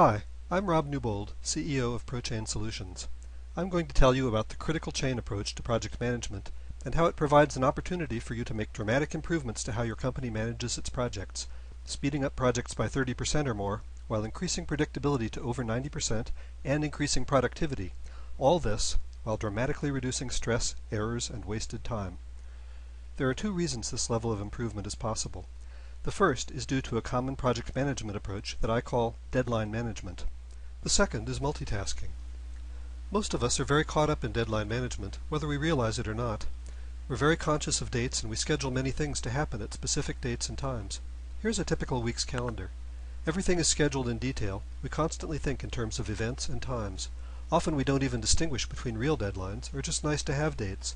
Hi, I'm Rob Newbold, CEO of ProChain Solutions. I'm going to tell you about the critical chain approach to project management and how it provides an opportunity for you to make dramatic improvements to how your company manages its projects, speeding up projects by 30% or more, while increasing predictability to over 90% and increasing productivity. All this while dramatically reducing stress, errors, and wasted time. There are two reasons this level of improvement is possible. The first is due to a common project management approach that I call deadline management. The second is multitasking. Most of us are very caught up in deadline management, whether we realize it or not. We're very conscious of dates and we schedule many things to happen at specific dates and times. Here's a typical week's calendar. Everything is scheduled in detail. We constantly think in terms of events and times. Often we don't even distinguish between real deadlines or just nice to have dates.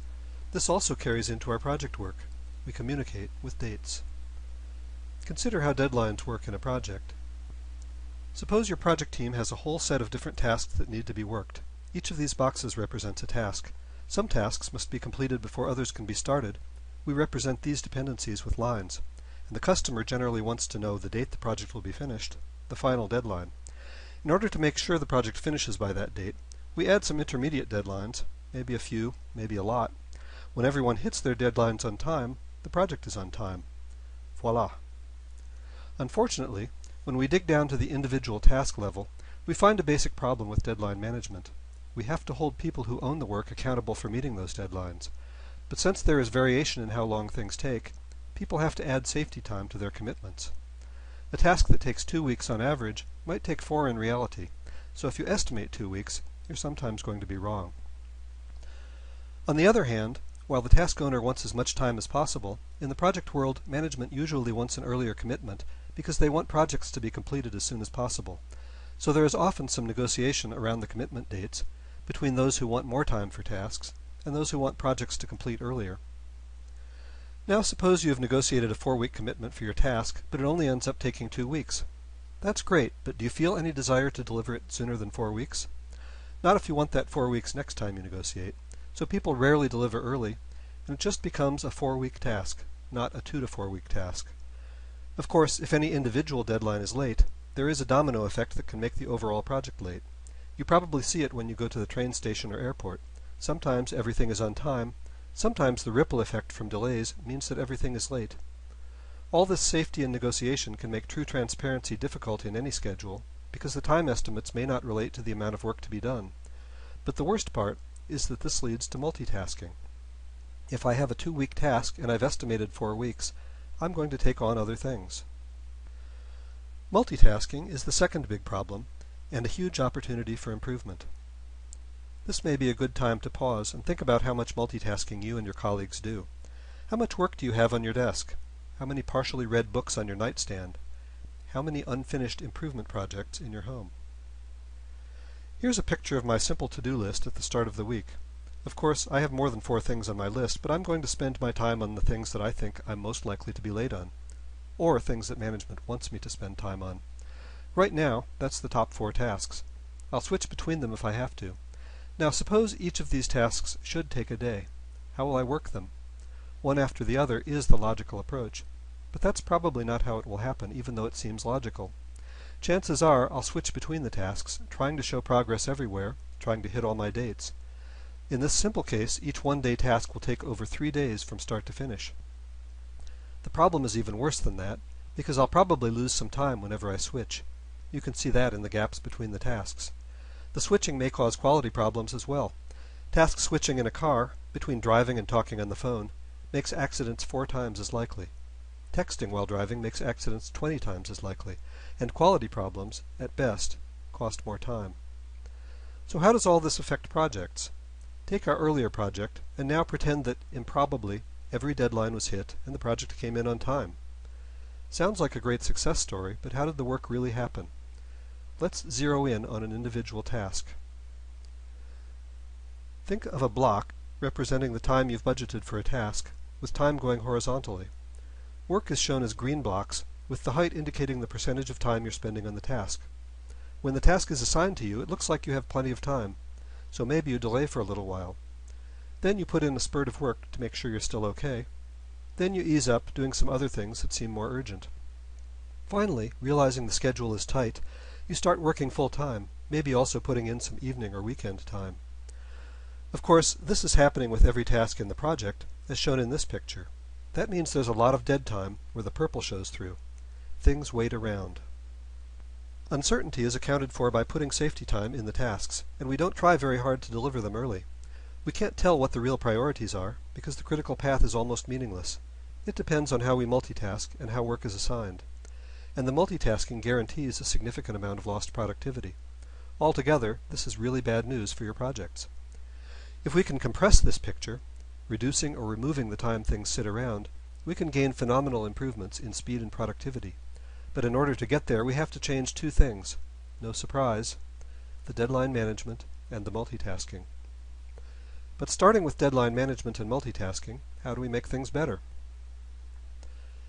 This also carries into our project work. We communicate with dates. Consider how deadlines work in a project. Suppose your project team has a whole set of different tasks that need to be worked. Each of these boxes represents a task. Some tasks must be completed before others can be started. We represent these dependencies with lines. And the customer generally wants to know the date the project will be finished, the final deadline. In order to make sure the project finishes by that date, we add some intermediate deadlines, maybe a few, maybe a lot. When everyone hits their deadlines on time, the project is on time. Voila. Unfortunately, when we dig down to the individual task level, we find a basic problem with deadline management. We have to hold people who own the work accountable for meeting those deadlines. But since there is variation in how long things take, people have to add safety time to their commitments. A task that takes two weeks on average might take four in reality, so if you estimate two weeks, you're sometimes going to be wrong. On the other hand, while the task owner wants as much time as possible, in the project world, management usually wants an earlier commitment because they want projects to be completed as soon as possible. So there is often some negotiation around the commitment dates between those who want more time for tasks and those who want projects to complete earlier. Now suppose you have negotiated a four-week commitment for your task, but it only ends up taking two weeks. That's great, but do you feel any desire to deliver it sooner than four weeks? Not if you want that four weeks next time you negotiate. So people rarely deliver early, and it just becomes a four-week task, not a two to four week task. Of course, if any individual deadline is late, there is a domino effect that can make the overall project late. You probably see it when you go to the train station or airport. Sometimes everything is on time. Sometimes the ripple effect from delays means that everything is late. All this safety and negotiation can make true transparency difficult in any schedule because the time estimates may not relate to the amount of work to be done. But the worst part is that this leads to multitasking. If I have a two-week task and I've estimated four weeks, I'm going to take on other things. Multitasking is the second big problem and a huge opportunity for improvement. This may be a good time to pause and think about how much multitasking you and your colleagues do. How much work do you have on your desk? How many partially read books on your nightstand? How many unfinished improvement projects in your home? Here's a picture of my simple to-do list at the start of the week. Of course, I have more than four things on my list, but I'm going to spend my time on the things that I think I'm most likely to be late on, or things that management wants me to spend time on. Right now, that's the top four tasks. I'll switch between them if I have to. Now suppose each of these tasks should take a day. How will I work them? One after the other is the logical approach. But that's probably not how it will happen, even though it seems logical. Chances are I'll switch between the tasks, trying to show progress everywhere, trying to hit all my dates. In this simple case, each one-day task will take over three days from start to finish. The problem is even worse than that, because I'll probably lose some time whenever I switch. You can see that in the gaps between the tasks. The switching may cause quality problems as well. Task switching in a car, between driving and talking on the phone, makes accidents four times as likely. Texting while driving makes accidents 20 times as likely. And quality problems, at best, cost more time. So how does all this affect projects? Take our earlier project, and now pretend that, improbably, every deadline was hit and the project came in on time. Sounds like a great success story, but how did the work really happen? Let's zero in on an individual task. Think of a block representing the time you've budgeted for a task, with time going horizontally. Work is shown as green blocks, with the height indicating the percentage of time you're spending on the task. When the task is assigned to you, it looks like you have plenty of time so maybe you delay for a little while. Then you put in a spurt of work to make sure you're still okay. Then you ease up, doing some other things that seem more urgent. Finally, realizing the schedule is tight, you start working full time, maybe also putting in some evening or weekend time. Of course, this is happening with every task in the project, as shown in this picture. That means there's a lot of dead time where the purple shows through. Things wait around. Uncertainty is accounted for by putting safety time in the tasks, and we don't try very hard to deliver them early. We can't tell what the real priorities are, because the critical path is almost meaningless. It depends on how we multitask and how work is assigned. And the multitasking guarantees a significant amount of lost productivity. Altogether, this is really bad news for your projects. If we can compress this picture, reducing or removing the time things sit around, we can gain phenomenal improvements in speed and productivity. But in order to get there, we have to change two things. No surprise, the deadline management and the multitasking. But starting with deadline management and multitasking, how do we make things better?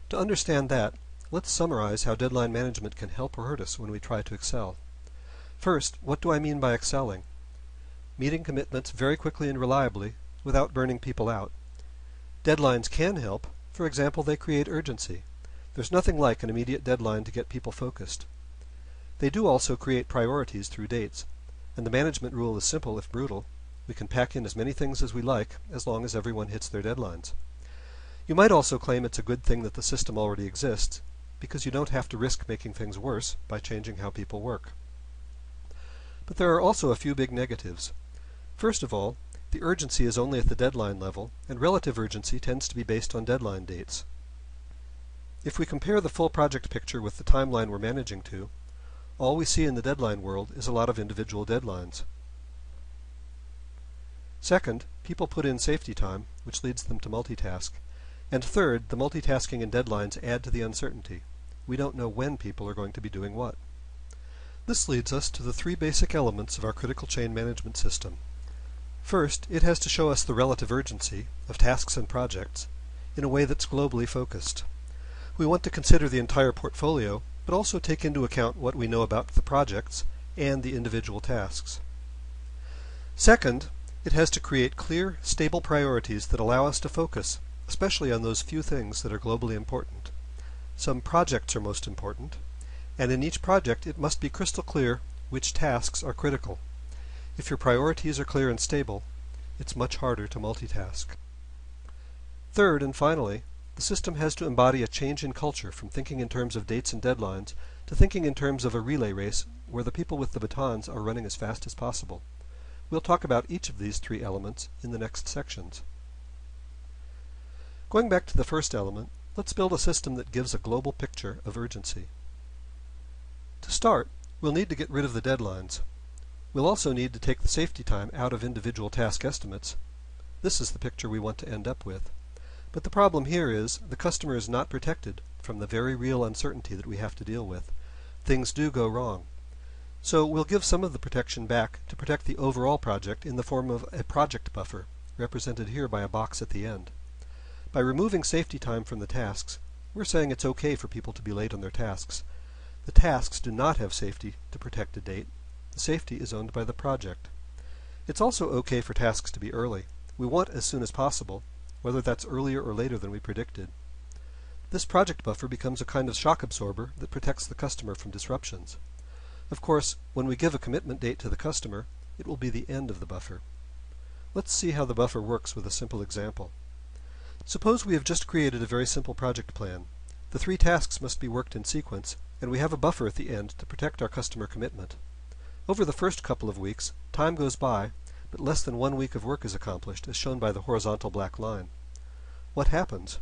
To understand that, let's summarize how deadline management can help or hurt us when we try to excel. First, what do I mean by excelling? Meeting commitments very quickly and reliably without burning people out. Deadlines can help. For example, they create urgency. There's nothing like an immediate deadline to get people focused. They do also create priorities through dates, and the management rule is simple if brutal. We can pack in as many things as we like as long as everyone hits their deadlines. You might also claim it's a good thing that the system already exists, because you don't have to risk making things worse by changing how people work. But there are also a few big negatives. First of all, the urgency is only at the deadline level, and relative urgency tends to be based on deadline dates. If we compare the full project picture with the timeline we're managing to, all we see in the deadline world is a lot of individual deadlines. Second, people put in safety time, which leads them to multitask. And third, the multitasking and deadlines add to the uncertainty. We don't know when people are going to be doing what. This leads us to the three basic elements of our critical chain management system. First, it has to show us the relative urgency of tasks and projects in a way that's globally focused. We want to consider the entire portfolio, but also take into account what we know about the projects and the individual tasks. Second, it has to create clear, stable priorities that allow us to focus, especially on those few things that are globally important. Some projects are most important, and in each project it must be crystal clear which tasks are critical. If your priorities are clear and stable, it's much harder to multitask. Third and finally, the system has to embody a change in culture from thinking in terms of dates and deadlines to thinking in terms of a relay race where the people with the batons are running as fast as possible. We'll talk about each of these three elements in the next sections. Going back to the first element, let's build a system that gives a global picture of urgency. To start, we'll need to get rid of the deadlines. We'll also need to take the safety time out of individual task estimates. This is the picture we want to end up with. But the problem here is the customer is not protected from the very real uncertainty that we have to deal with. Things do go wrong. So we'll give some of the protection back to protect the overall project in the form of a project buffer, represented here by a box at the end. By removing safety time from the tasks, we're saying it's okay for people to be late on their tasks. The tasks do not have safety to protect a date, the safety is owned by the project. It's also okay for tasks to be early. We want as soon as possible, whether that's earlier or later than we predicted. This project buffer becomes a kind of shock absorber that protects the customer from disruptions. Of course, when we give a commitment date to the customer, it will be the end of the buffer. Let's see how the buffer works with a simple example. Suppose we have just created a very simple project plan. The three tasks must be worked in sequence, and we have a buffer at the end to protect our customer commitment. Over the first couple of weeks, time goes by, but less than one week of work is accomplished, as shown by the horizontal black line. What happens?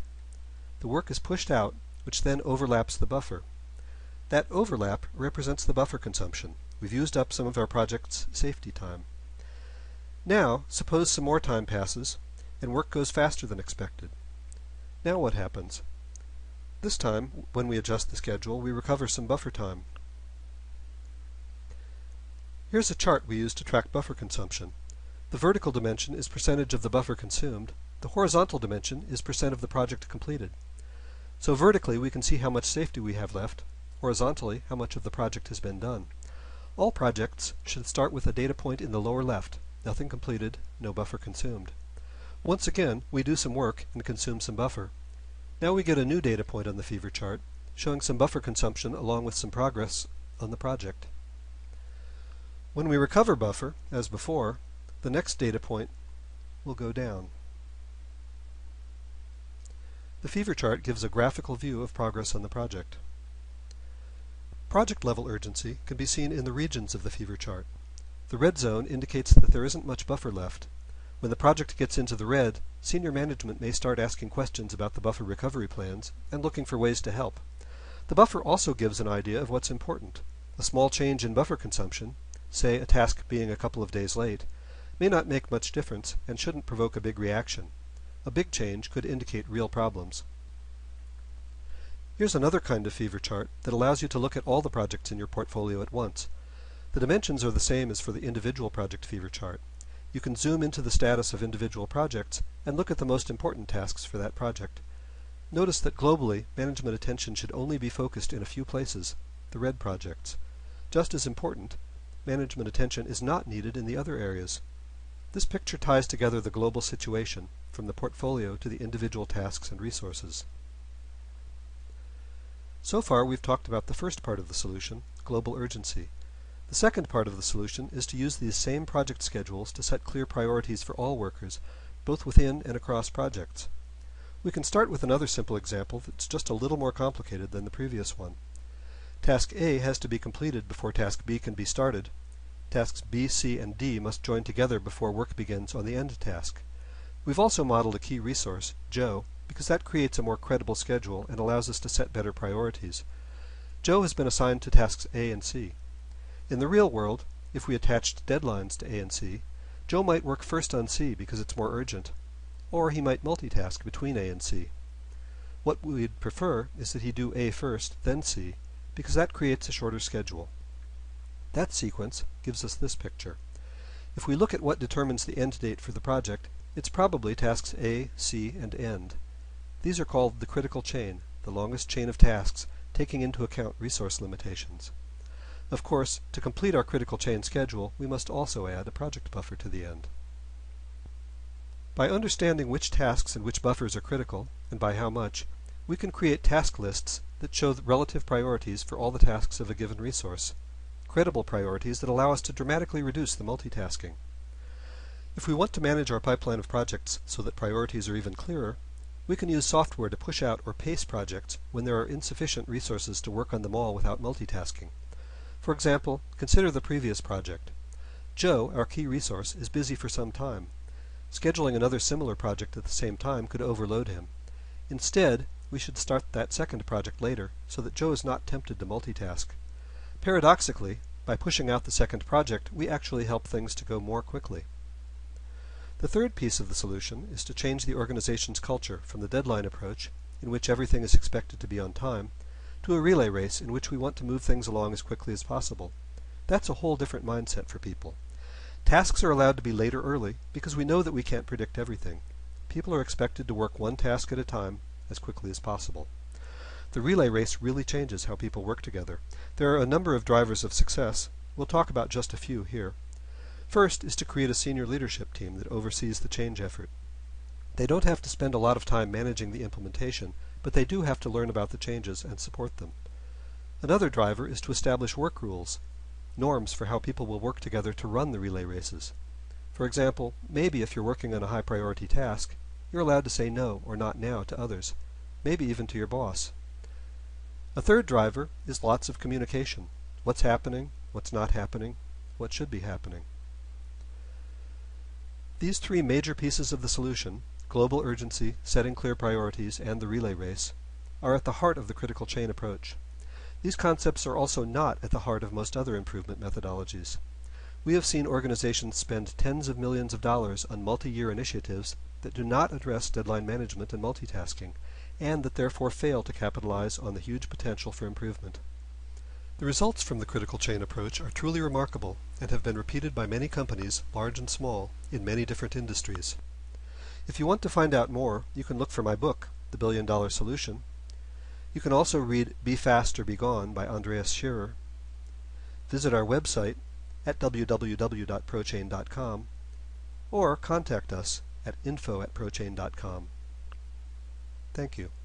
The work is pushed out, which then overlaps the buffer. That overlap represents the buffer consumption. We've used up some of our project's safety time. Now, suppose some more time passes, and work goes faster than expected. Now what happens? This time, when we adjust the schedule, we recover some buffer time. Here's a chart we use to track buffer consumption. The vertical dimension is percentage of the buffer consumed. The horizontal dimension is percent of the project completed. So vertically we can see how much safety we have left. Horizontally, how much of the project has been done. All projects should start with a data point in the lower left. Nothing completed, no buffer consumed. Once again, we do some work and consume some buffer. Now we get a new data point on the fever chart, showing some buffer consumption along with some progress on the project. When we recover buffer, as before, the next data point will go down. The fever chart gives a graphical view of progress on the project. Project level urgency can be seen in the regions of the fever chart. The red zone indicates that there isn't much buffer left. When the project gets into the red, senior management may start asking questions about the buffer recovery plans and looking for ways to help. The buffer also gives an idea of what's important. A small change in buffer consumption, say a task being a couple of days late, may not make much difference and shouldn't provoke a big reaction. A big change could indicate real problems. Here's another kind of fever chart that allows you to look at all the projects in your portfolio at once. The dimensions are the same as for the individual project fever chart. You can zoom into the status of individual projects and look at the most important tasks for that project. Notice that globally, management attention should only be focused in a few places, the red projects. Just as important, management attention is not needed in the other areas. This picture ties together the global situation, from the portfolio to the individual tasks and resources. So far, we've talked about the first part of the solution, global urgency. The second part of the solution is to use these same project schedules to set clear priorities for all workers, both within and across projects. We can start with another simple example that's just a little more complicated than the previous one. Task A has to be completed before task B can be started, Tasks B, C, and D must join together before work begins on the end task. We've also modeled a key resource, Joe, because that creates a more credible schedule and allows us to set better priorities. Joe has been assigned to tasks A and C. In the real world, if we attached deadlines to A and C, Joe might work first on C because it's more urgent, or he might multitask between A and C. What we'd prefer is that he do A first, then C, because that creates a shorter schedule. That sequence gives us this picture. If we look at what determines the end date for the project, it's probably tasks A, C, and end. These are called the critical chain, the longest chain of tasks, taking into account resource limitations. Of course, to complete our critical chain schedule, we must also add a project buffer to the end. By understanding which tasks and which buffers are critical, and by how much, we can create task lists that show relative priorities for all the tasks of a given resource credible priorities that allow us to dramatically reduce the multitasking. If we want to manage our pipeline of projects so that priorities are even clearer, we can use software to push out or pace projects when there are insufficient resources to work on them all without multitasking. For example, consider the previous project. Joe, our key resource, is busy for some time. Scheduling another similar project at the same time could overload him. Instead, we should start that second project later so that Joe is not tempted to multitask. Paradoxically, by pushing out the second project, we actually help things to go more quickly. The third piece of the solution is to change the organization's culture from the deadline approach, in which everything is expected to be on time, to a relay race in which we want to move things along as quickly as possible. That's a whole different mindset for people. Tasks are allowed to be later early because we know that we can't predict everything. People are expected to work one task at a time as quickly as possible. The relay race really changes how people work together. There are a number of drivers of success. We'll talk about just a few here. First is to create a senior leadership team that oversees the change effort. They don't have to spend a lot of time managing the implementation, but they do have to learn about the changes and support them. Another driver is to establish work rules, norms for how people will work together to run the relay races. For example, maybe if you're working on a high priority task, you're allowed to say no or not now to others, maybe even to your boss. A third driver is lots of communication. What's happening, what's not happening, what should be happening. These three major pieces of the solution, global urgency, setting clear priorities, and the relay race, are at the heart of the critical chain approach. These concepts are also not at the heart of most other improvement methodologies. We have seen organizations spend tens of millions of dollars on multi-year initiatives that do not address deadline management and multitasking, and that therefore fail to capitalize on the huge potential for improvement. The results from the critical chain approach are truly remarkable and have been repeated by many companies, large and small, in many different industries. If you want to find out more, you can look for my book, The Billion Dollar Solution. You can also read Be Fast or Be Gone by Andreas Scherer. Visit our website at www.prochain.com or contact us at info at prochain.com. Thank you.